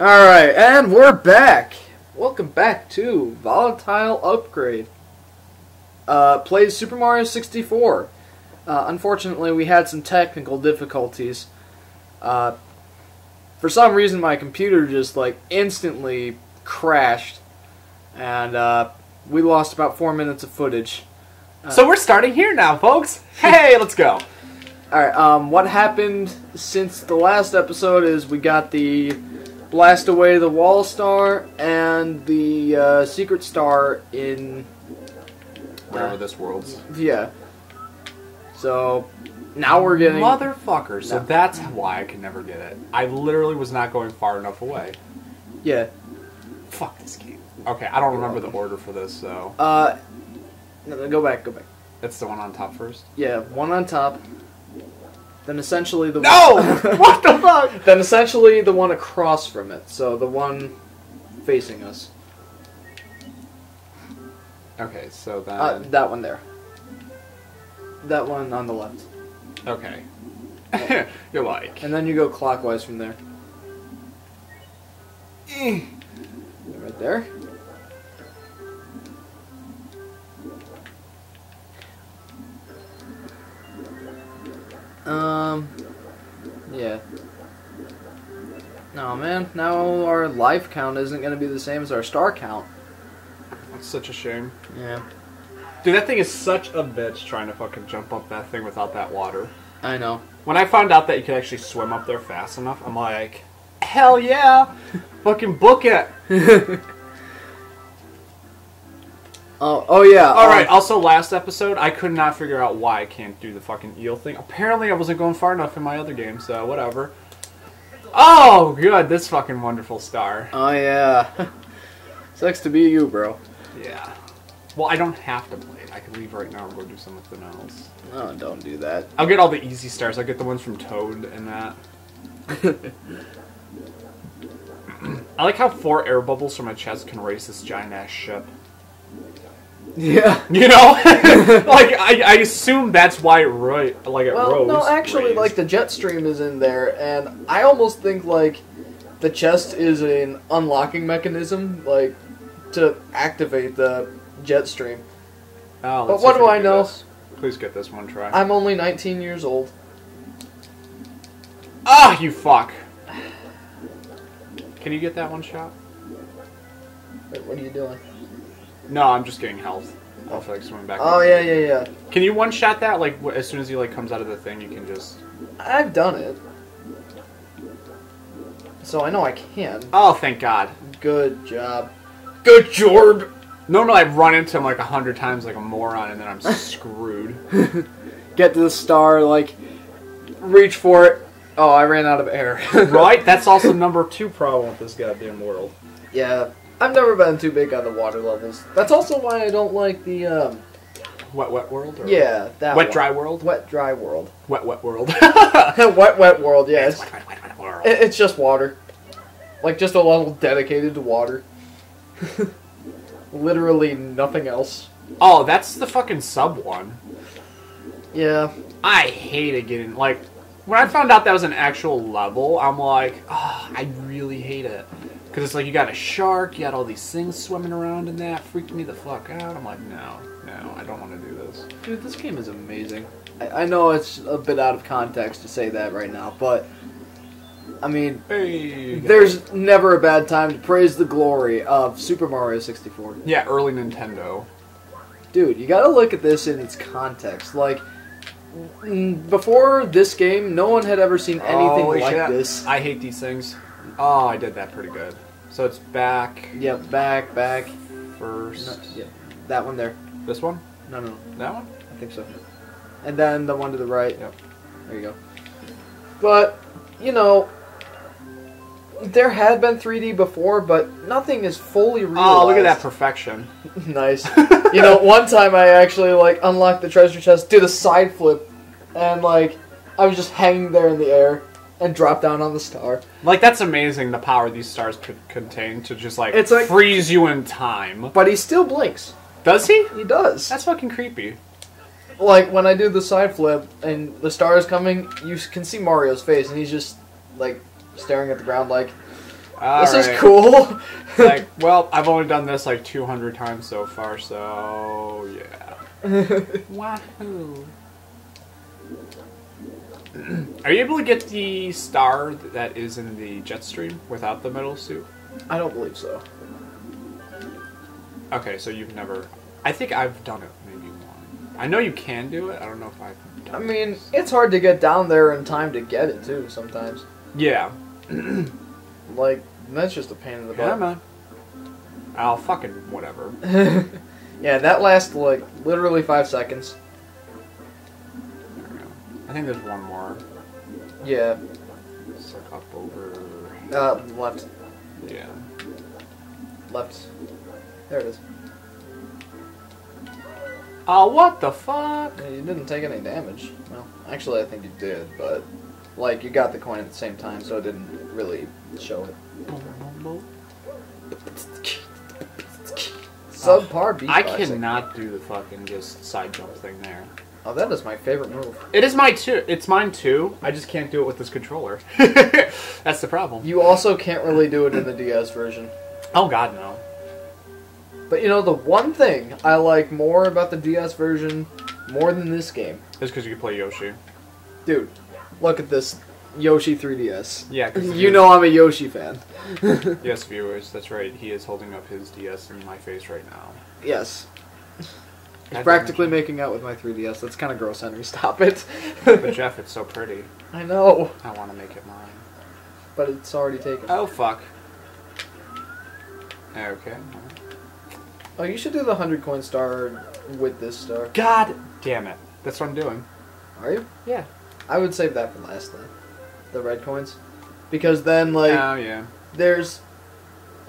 Alright, and we're back. Welcome back to Volatile Upgrade. Uh, plays Super Mario 64. Uh, unfortunately, we had some technical difficulties. Uh, for some reason, my computer just like instantly crashed, and uh, we lost about four minutes of footage. So we're starting here now, folks. Hey, let's go. Alright, um, what happened since the last episode is we got the Blast Away the Wall Star and the uh, Secret Star in. Whatever this world's. Yeah. So, now we're getting. Motherfucker. So No. that's why I can never get it. I literally was not going far enough away. Yeah. Fuck this game. Okay, I don't remember the order for this, so. Uh. No, no, go back, go back. It's the one on top first. Yeah, one on top. Then essentially the No! one, what the fuck? then essentially the one across from it. So the one facing us. Okay, so then. Uh, that one there. That one on the left. okay. You're like. And then you go clockwise from there. eh. Right there. Um, yeah. No, man. Now our life count isn't going to be the same as our star count. That's such a shame. Yeah, Dude, that thing is such a bitch trying to fucking jump up that thing without that water. I know. When I found out that you could actually swim up there fast enough, I'm like, hell yeah! fucking book it! Oh, oh yeah. Alright, um, also last episode, I could not figure out why I can't do the fucking eel thing. Apparently I wasn't going far enough in my other game, so whatever. Oh, good, this fucking wonderful star. Oh yeah. Sucks to be you, bro. Yeah. Well, I don't have to play it. I can leave right now and go do something else. Oh, don't do that. I'll get all the easy stars. I'll get the ones from Toad and that. I like how four air bubbles from my chest can raise this giant ass ship. Yeah. You know, like I, I assume that's why it ro- like it Well, rose. no, actually, raised. like the jet stream is in there, and I almost think like the chest is an unlocking mechanism, like to activate the jet stream. Oh, but what do I know? this. Please get this one try. I'm only 19 years old. Ah, you fuck. Can you get that one shot? Wait, what are you doing? No, I'm just getting health. I'll like swim back. Oh yeah, yeah, yeah. Can you one shot that? Like as soon as he like comes out of the thing, you can just. I've done it, so I know I can. Oh, thank God. Good job. Good job. Normally I run into him like a hundred times like a moron, and then I'm screwed. Get to the star, like reach for it. Oh, I ran out of air. right? That's also number two problem with this goddamn world. Yeah, I've never been too big on the water levels. That's also why I don't like the um. Wet, wet world. Or Yeah, that Wet, one. dry world. wet dry world. Wet, wet world. wet wet world. Yeah, it's, wet, wet, wet, wet world. it- it's just water, like just a level dedicated to water. Literally nothing else. Oh, that's the fucking sub one. Yeah, I hated getting like when I found out that was an actual level. I'm like, oh, I really hate it because it's like you got a shark, you got all these things swimming around in that. Freaked me the fuck out. I'm like, no, no, I don't want to do this. dude, this game is amazing. I, I know it's a bit out of context to say that right now, but I mean, Hey, there's never a bad time to praise the glory of Super Mario 64. yeah, early Nintendo. Dude, you gotta look at this in its context. Like, before this game, no one had ever seen anything Holy like shit. this. I hate these things. Oh, I did that pretty good. So it's back Yep, back, back. first. No, yeah, that one there. This one, No, no, no, that one. I think so. And then the one to the right. Yep. There you go. But, you know, there had been 3D before, but nothing is fully oh, realized. Oh, look at that perfection. nice. you know, one time I actually like unlocked the treasure chest, did a side flip, and like I was just hanging there in the air and drop down on the star. Like that's amazing. The power these stars could contain to just like, It's like- freeze you in time. But he still blinks. Does he? He does. That's fucking creepy. like when I do the side flip and the star is coming, you can see Mario's face, and he's just like staring at the ground, like, this is cool. like, well, I've only done this like 200 times so far, so yeah. Wahoo! Are you able to get the star that is in the jet stream without the metal suit? I don't believe so. Okay, so you've never. I think I've done it maybe one. I know you can do it. I don't know if I've done I mean, it's hard to get down there in time to get it too. Sometimes, Yeah. like that's just a pain in the butt. Yeah, man. I'll fucking whatever. yeah, that lasts like literally five seconds. There we go. I think there's one more. Yeah, like up over. uh, left, Yeah. left. There it is. Oh, what the fuck? Yeah, you didn't take any damage. Well, actually, I think you did, but like you got the coin at the same time, so it didn't really show it. Subpar beatboxing. I cannot do the fucking just side jump thing there. Oh, that is my favorite move. It is my too. It's mine too. I just can't do it with this controller. That's the problem. You also can't really do it in the DS version. Oh god, no. But you know, the one thing I like more about the DS version, more than this game, is because you can play Yoshi. dude, look at this Yoshi 3DS. Yeah, You know I'm a Yoshi fan. Yes, viewers, that's right. He is holding up his DS in my face right now. Yes. He's God practically making out with my 3DS. That's kind of gross, Henry. Stop it. But Jeff, it's so pretty. I know, I want to make it mine. but it's already taken. Oh fuck. Okay. Oh, you should do the 100 coin star with this star. God damn it. That's what I'm doing. Are you? Yeah. I would save that for last then. The red coins. Because then, like, oh yeah. there's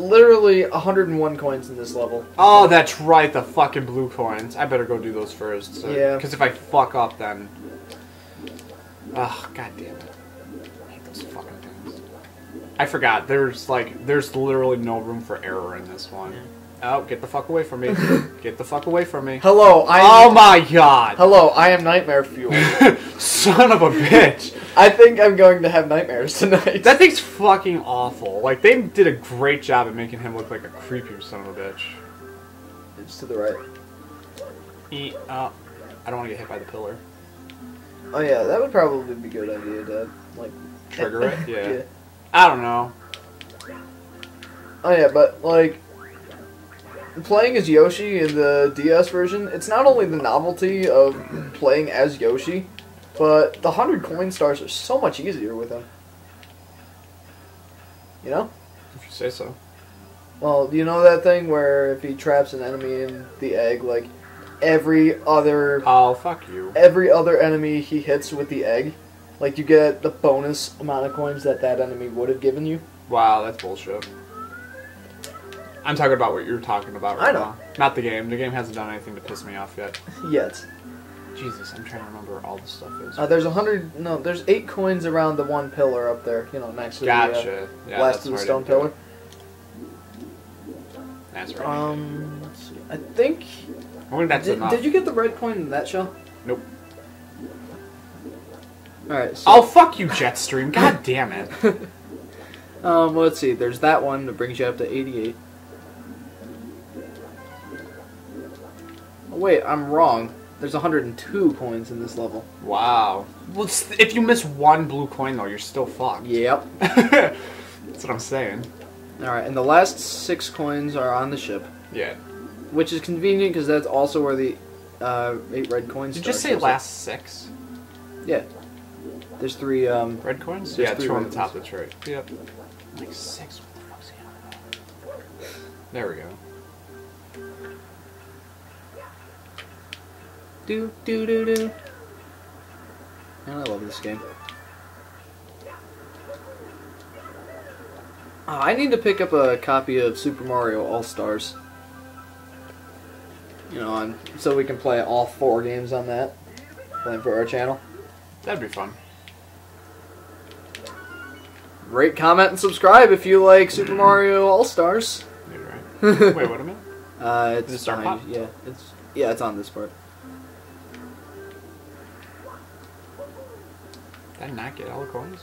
literally 101 coins in this level. Oh, that's right. The fucking blue coins. I better go do those first. So, Yeah. Because if I fuck up, then. Ugh, god damn it. I hate those fucking things. I forgot. There's like, there's literally no room for error in this one. Oh, get the fuck away from me. get the fuck away from me. Hello, I Oh my god. Hello, I am Nightmare Fuel. Son of a bitch. I think I'm going to have nightmares tonight. That thing's fucking awful. Like, they did a great job at making him look like a creepy son of a bitch. It's to the right. He, uh, I don't want to get hit by the pillar. Oh yeah, that would probably be a good idea to like Trigger it? Yeah. I don't know. Oh yeah, but like playing as Yoshi in the DS version, it's not only the novelty of playing as Yoshi, but the hundred coin stars are so much easier with him. You know? If you say so. Well, you know that thing where if he traps an enemy in the egg, like every other Oh, fuck you. every other enemy he hits with the egg, like you get the bonus amount of coins that that enemy would have given you. Wow, that's bullshit. I'm talking about what you're talking about right I know. now. Not the game. The game hasn't done anything to piss me off yet. Yet. Jesus, I'm trying to remember all the stuff is. Uh, there's a hundred. No, there's eight coins around the one pillar up there. You know, next to the uh, gotcha. yeah, that's to the stone pillar. That's right. Um. I think. I think that's did, enough. did you get the red coin in that shell? Nope. All right. So, Oh, fuck you, Jetstream. God damn it. um, let's see. There's that one that brings you up to 88. Wait, I'm wrong. There's 102 coins in this level. Wow. Well, if you miss one blue coin, though, you're still fucked. Yep. That's what I'm saying. All right, and the last six coins are on the ship, Yeah. which is convenient because that's also where the uh, eight red coins. Did you just say up. last six? Yeah. There's three. Um, Red coins? Yeah, three two on the top. That's right. Yep. Like six. What the fuck's he on about? There we go. Do do do do. And I love this game. Ah, I need to pick up a copy of Super Mario All Stars. You know, so we can play all four games on that. Playing for our channel. That'd be fun. Rate, comment, and subscribe if you like Super Mario All Stars. You're right. Wait, what a minute. Uh, it's Is it Star Pop? Yeah, it's yeah, it's on this part. Did I not get all the coins?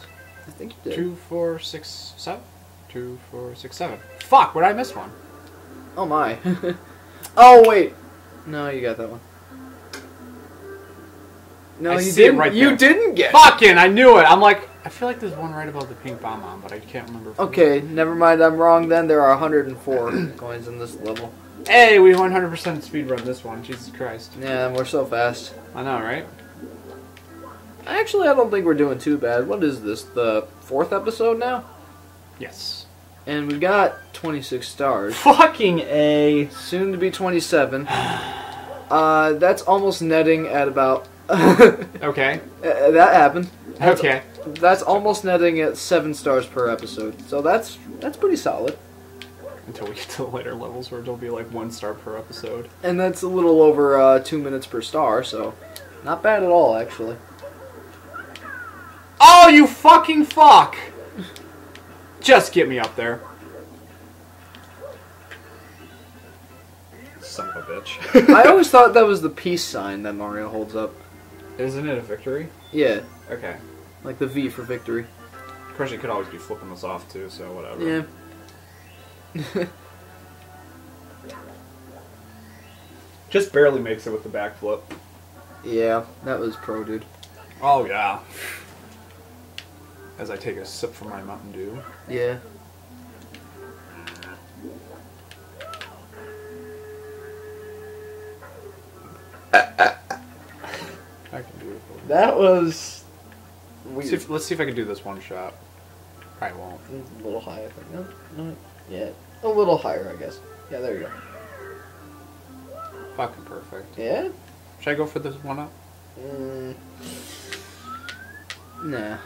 I think you did. Two, four, six, seven? two, four, six, seven. Fuck, where did I miss one? Oh my. oh wait. No, you got that one. No, I you didn't. right you didn't get. it. Fucking, I knew it. I'm like, I feel like there's one right above the pink Bob-omb, but I can't remember. Okay, never mind. I'm wrong. Then there are 104 coins in this level. Hey, we 100% speed run this one. Jesus Christ. Yeah, we're so fast. I know, right? Actually, I don't think we're doing too bad. What is this? The fourth episode now, Yes. and we've got 26 stars. Fucking A. Soon to be 27. Uh, that's almost netting at about. Uh, Okay. that happened. That's- Okay. That's almost netting at seven stars per episode. So that's that's pretty solid. Until we get to the later levels where it'll be like one star per episode. And that's a little over uh, two minutes per star, so not bad at all, actually. Oh, you fucking fuck! Just get me up there. Son of a bitch. I always thought that was the peace sign that Mario holds up. Isn't it a victory? Yeah, Okay. like the V for victory. Of course, you could always be flipping this off too, so whatever. Yeah. Just barely makes it with the backflip. Yeah, that was pro, dude. Oh, yeah. As I take a sip from my Mountain Dew. Yeah. I can do it. That was Let's see, if, let's see if I can do this one shot. Probably won't. A little high, I think. No, no, yeah, a little higher, I guess. Yeah, there you go. Fucking perfect. Yeah. Should I go for this one up? Mm. Nah.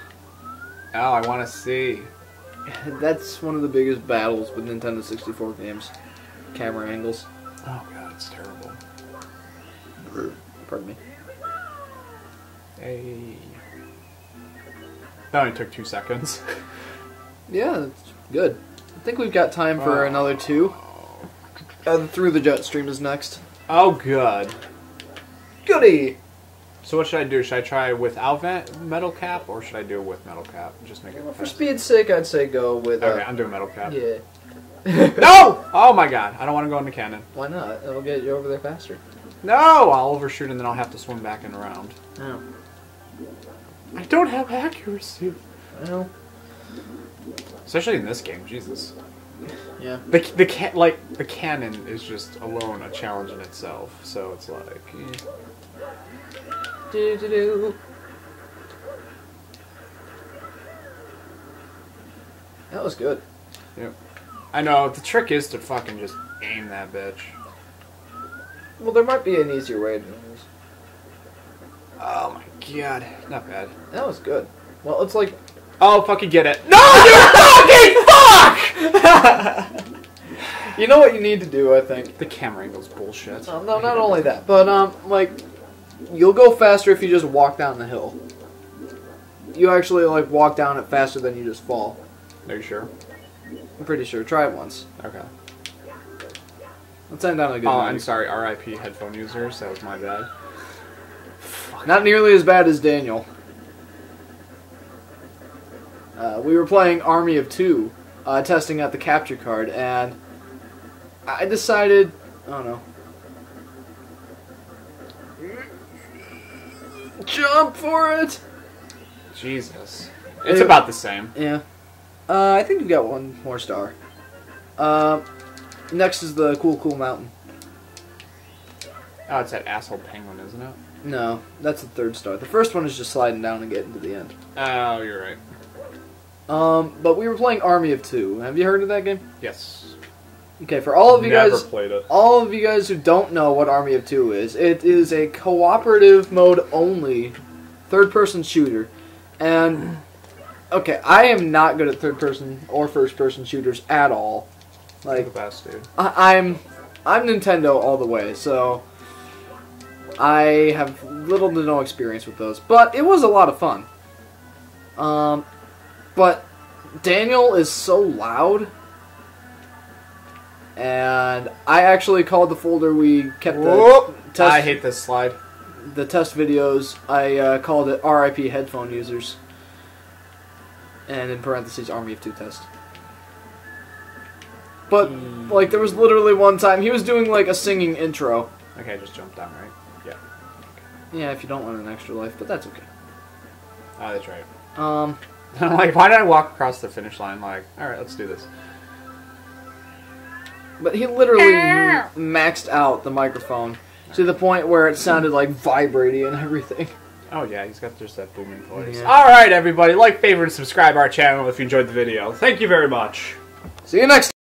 Oh, I want to see. That's one of the biggest battles with Nintendo 64 games. Camera angles. Oh god, it's terrible. Pardon me. Hey. That only took two seconds. Yeah, that's good. I think we've got time for Oh. another two. Uh, Through the Jet Stream is next. Oh, good. Goody! So what should I do? Should I try without metal cap, or should I do it with metal cap? Just make it. Well, for speed's sake, I'd say go with. Uh, Okay, I'm doing metal cap. Yeah. No! Oh my god, I don't want to go into the cannon. Why not? It'll get you over there faster. No! I'll overshoot and then I'll have to swim back and around. Oh. I don't have accuracy. Well, Especially in this game, Jesus. yeah. The the ca- like the cannon is just alone a challenge in itself. So it's like, eh. Do do do. That was good. I know the trick is to fucking just aim that bitch. Well, there might be an easier way to do this. Oh my god, not bad. That was good. Well, it's like Oh, fucking get it. No, you fucking fuck! you know what you need to do. I think. the camera angle's bullshit. No, no, not only that, but um, like, you'll go faster if you just walk down the hill. You actually like walk down it faster than you just fall. Are you sure? I'm pretty sure. Try it once. Okay. Let's end on a good Oh, note. I'm sorry, RIP headphone users. That was my bad. Not nearly as bad as Daniel. Uh, we were playing Army of Two, uh, testing out the capture card, and I decided, I don't know, jump for it. Jesus. It's Uh, about the same. Yeah, uh, I think we got one more star. Uh, next is the Cool Cool Mountain. Oh, it's that asshole penguin, isn't it? No, that's the third star. The first one is just sliding down and getting to the end. Oh, you're right. Um, but we were playing Army of Two. Have you heard of that game? Yes. Okay, for all of you Never guys, all of you guys who don't know what Army of Two is, it is a cooperative mode only third-person shooter. And okay, I am not good at third-person or first-person shooters at all. Like Like the best, dude. I, I'm, I'm Nintendo all the way, so I have little to no experience with those. But it was a lot of fun. Um, but Daniel is so loud, and I actually called the folder we kept the Whoop! test I hate this slide. the test videos. I uh, called it RIP headphone users, and in parentheses Army of Two test. but like there was literally one time he was doing like a singing intro. Okay, I just jump down, right? Yeah. Yeah, if you don't want an extra life, but that's okay. Oh, that's right. Um, I'm like, why did I walk across the finish line? Like, all right, let's do this. But he literally m- maxed out the microphone to the point where it sounded like vibrating and everything. Oh yeah, he's got just that booming voice. Yeah. All right, everybody, like, favorite, and subscribe our channel if you enjoyed the video. Thank you very much. See you next.